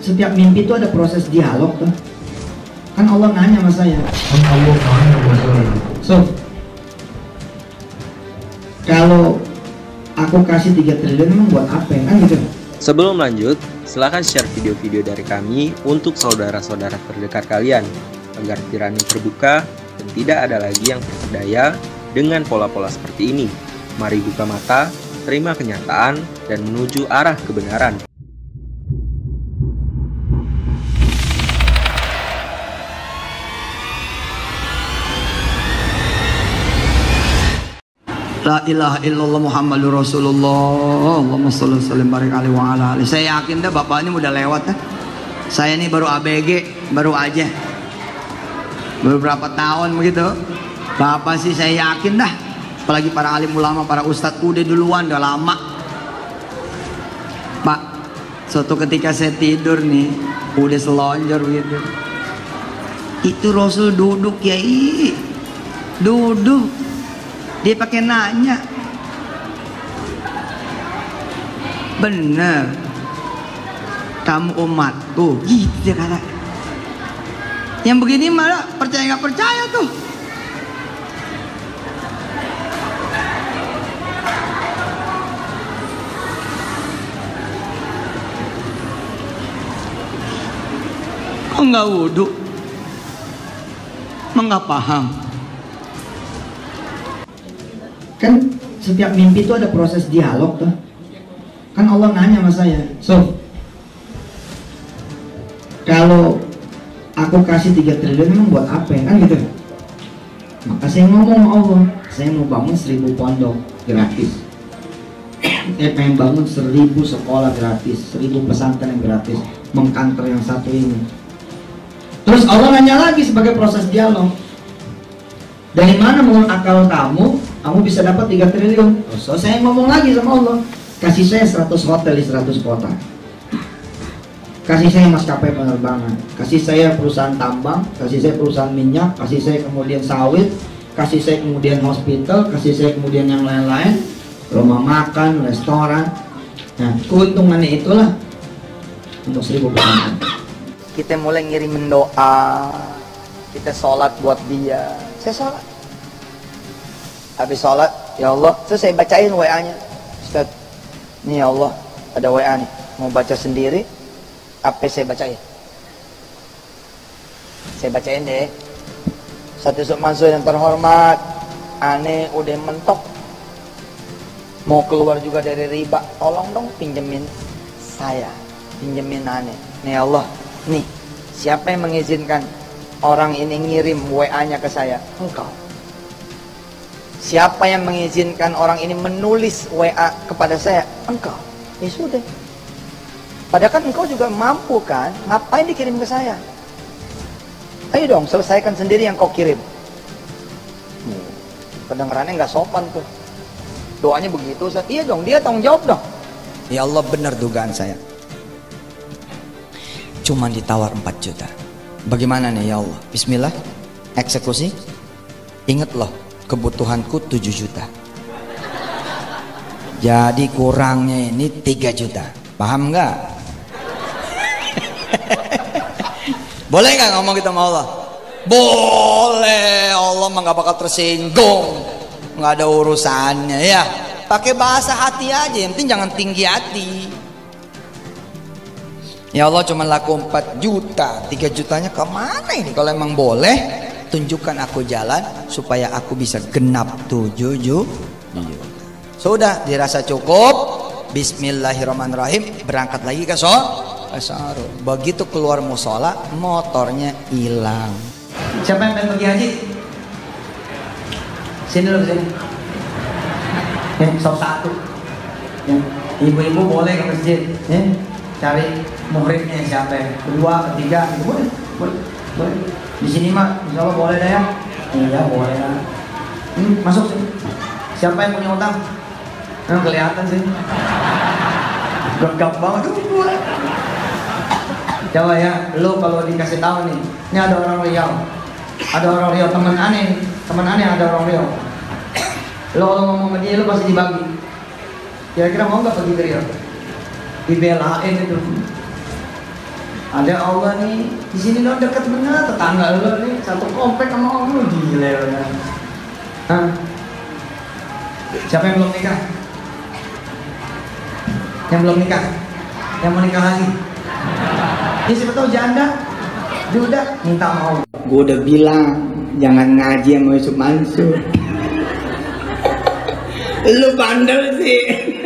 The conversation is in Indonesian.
setiap mimpi itu ada proses dialog tuh. Kan Allah nanya sama saya. Kan Allah nanya sama saya. So, kalau aku kasih 3 triliun emang buat apa ya? Kan gitu. Sebelum lanjut, silahkan share video-video dari kami untuk saudara-saudara terdekat kalian agar tirani terbuka dan tidak ada lagi yang terpedaya dengan pola-pola seperti ini. Mari buka mata, terima kenyataan, dan menuju arah kebenaran. La ilaha illallah Muhammadur Rasulullah Allahumma salli wa sallim barik alaihi wa ala alihi. Saya yakin dah Bapak ini udah lewat dah. Saya ini baru ABG, baru aja. Baru berapa tahun begitu. Bapak sih saya yakin dah. Apalagi para alim ulama, para ustadz udah duluan, udah lama. Pak, suatu ketika saya tidur nih, udah selonjor begitu. Itu Rasul duduk ya, duduk dia pakai nanya. Bener. Kamu umatku. Gitu dia kata. Yang begini malah percaya nggak percaya tuh. Kok nggak wudhu? Nggak paham? Kan setiap mimpi itu ada proses dialog tuh. Kan Allah nanya sama saya so kalau aku kasih 3 triliun emang buat apa ya? Kan gitu. Maka saya ngomong sama Allah saya mau bangun seribu pondok gratis. Saya pengen bangun seribu sekolah gratis seribu pesantren gratis mengkantor yang satu ini. Terus Allah nanya lagi sebagai proses dialog dari mana menurut akal kamu kamu bisa dapat 3 triliun. So saya ngomong lagi sama Allah, kasih saya 100 hotel di 100 kota. Kasih saya maskapai penerbangan, kasih saya perusahaan tambang, kasih saya perusahaan minyak, kasih saya kemudian sawit, kasih saya kemudian hospital, kasih saya kemudian yang lain-lain, rumah makan, restoran. Nah, keuntungannya itulah untuk seribu pesantren. Kita mulai ngirimin doa, kita sholat buat dia. Saya sholat habis sholat ya Allah. Terus saya bacain WA nya. Ustaz ini ya Allah ada WA nih. Mau baca sendiri apa saya bacain? Saya bacain deh. Satu Yusuf Mansur yang terhormat aneh udah mentok. Mau keluar juga dari riba tolong dong pinjemin saya pinjemin aneh. Nih ya Allah nih siapa yang mengizinkan orang ini ngirim WA nya ke saya? Engkau Siapa yang mengizinkan orang ini menulis WA kepada saya? Engkau. Ya sudah. Padahal kan engkau juga mampu kan? Ngapain dikirim ke saya? Ayo dong, selesaikan sendiri yang kau kirim. Hmm. Kedengarannya nggak sopan tuh. Doanya begitu, Ustaz. Iya dong, dia tanggung jawab dong. Ya Allah benar dugaan saya. Cuman ditawar 4 juta. Bagaimana nih ya Allah? Bismillah. Eksekusi. Ingat loh, kebutuhanku 7 juta. Jadi kurangnya ini 3 juta. Paham nggak? Boleh nggak ngomong kita sama Allah? Boleh. Allah mah nggak bakal tersinggung. Nggak ada urusannya ya. Pakai bahasa hati aja. Yang penting jangan tinggi hati. Ya Allah cuma laku 4 juta. 3 jutanya ke mana ini? Kalau emang boleh tunjukkan aku jalan supaya aku bisa genap tujuh juta. Sudah dirasa cukup. Bismillahirrahmanirrahim. Berangkat lagi ke so Asarul. Begitu keluar musola, motornya hilang. Siapa yang pengen pergi haji? Sini dulu sini. Ya, sok satu. Ya, ibu-ibu boleh ke masjid. Ya, cari muhrimnya siapa yang kedua, ketiga, boleh, boleh, boleh. Di sini mah, insya Allah boleh dah ya. Iya boleh lah. Hmm, masuk sih. Siapa yang punya utang? Nah, kelihatan sih. Gagap banget tuh gue. Coba ya, lu kalau dikasih tahu nih, ini ada orang Riau, ada orang Riau teman aneh, teman aneh ada orang Riau. Lo kalau ngomong sama dia, lo pasti dibagi. Kira-kira mau nggak pergi ke Riau? Dibelain itu. Ada Allah nih di sini dong deket bener tetangga lo nih satu komplek sama lu gila ya Hah? siapa yang belum nikah? Yang belum nikah? Yang mau nikah lagi? Ya siapa tahu janda? Dia udah minta mau gue udah bilang jangan ngaji sama Yusuf Mansur. Lu bandel sih